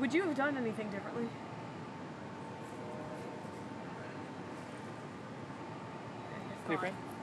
Would you have done anything differently? Hey, friend?